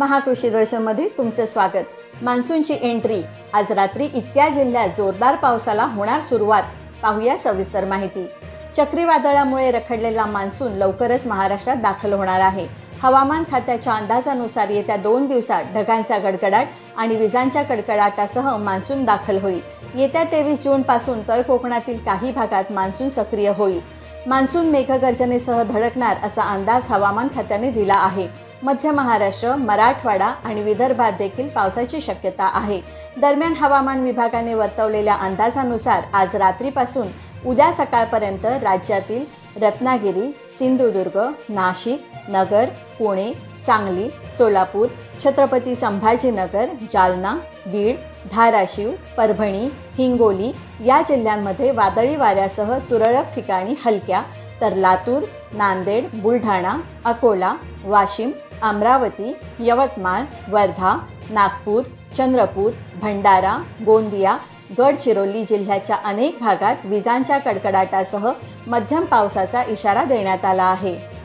महाकृषी दर्शनमध्ये तुमचे स्वागत. मान्सूनची एंट्री आज रात्री इतक्या जिल्ह्यात जोरदार पावसाला होणार सुरुवात. पाहूया सविस्तर माहिती. चक्रीवादळामुळे रखडलेला मान्सून लवकरच महाराष्ट्रात दाखल होणार आहे. हवामान खात्याच्या अंदाजानुसार येत्या दोन दिवसात ढगांचा गडगडाट आणि विजांच्या कडकडाटासह मान्सून दाखल होईल. येत्या तेवीस जूनपासून तळ कोकणातील काही भागात मान्सून सक्रिय होईल. मान्सून मेघगर्जनेसह धडकणार असा अंदाज हवामान खात्याने दिला आहे. मध्य महाराष्ट्र मराठवाडा आणि विदर्भात देखील पावसाची शक्यता आहे. दरम्यान हवामान विभागाने वर्तवलेल्या अंदाजानुसार आज रात्रीपासून उद्या सकाळपर्यंत राज्यातील रत्नागिरी सिंधुदुर्ग नाशिक नगर पुणे सांगली सोलापूर छत्रपती संभाजीनगर जालना बीड धाराशिव परभणी हिंगोली या जिल्ह्यांमध्ये वादळी वाऱ्यासह तुरळक ठिकाणी हलक्या तर लातूर नांदेड बुलढाणा अकोला वाशिम अमरावती यवतमाळ वर्धा नागपूर चंद्रपूर भंडारा गोंदिया गडचिरोली जिल्ह्याच्या अनेक भागात विजांच्या कडकडाटासह मध्यम पावसाचा इशारा देण्यात आला आहे.